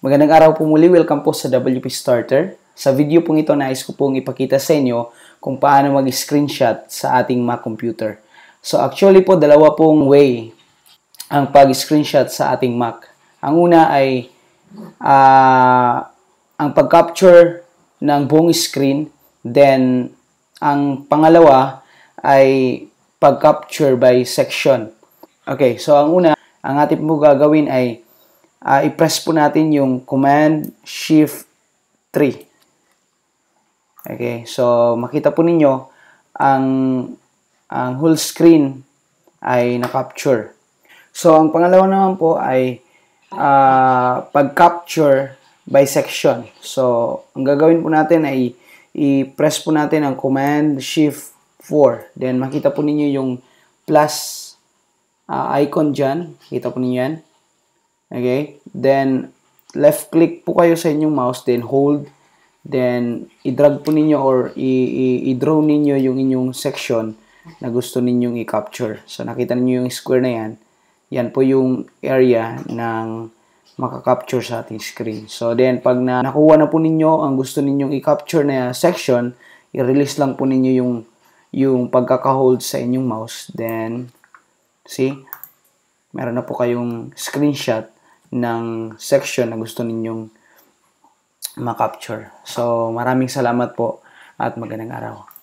Magandang araw po muli. Welcome po sa WP Starter. Sa video pong ito, nais ko pong ipakita sa inyo kung paano mag-screenshot sa ating Mac computer. So actually po, dalawa pong way ang pag-screenshot sa ating Mac. Ang una ay uh, ang pag-capture ng buong screen. Then, ang pangalawa ay pag-capture by section. Okay, so ang una, ang ating po gagawin ay uh, i-press po natin yung Command Shift 3. Okay, so makita po ninyo ang ang whole screen ay na-capture. So ang pangalawa naman po ay uh, pag-capture by section. So ang gagawin po natin ay i-press po natin ang Command Shift 4. Then makita po ninyo yung plus uh, icon dyan. Kita po ninyo yan. Okay? Then, left click po kayo sa inyong mouse, then hold, then i-drag po ninyo or i-draw ninyo yung inyong section na gusto ninyong i-capture. So, nakita niyo yung square na yan. Yan po yung area ng maka-capture sa ating screen. So, then, pag na nakuha na po ninyo ang gusto ninyong i-capture na section, i-release lang po ninyo yung yung pagkaka-hold sa inyong mouse. Then, see, meron na po kayong screenshot ng section na gusto ninyong ma-capture. So, maraming salamat po at magandang araw.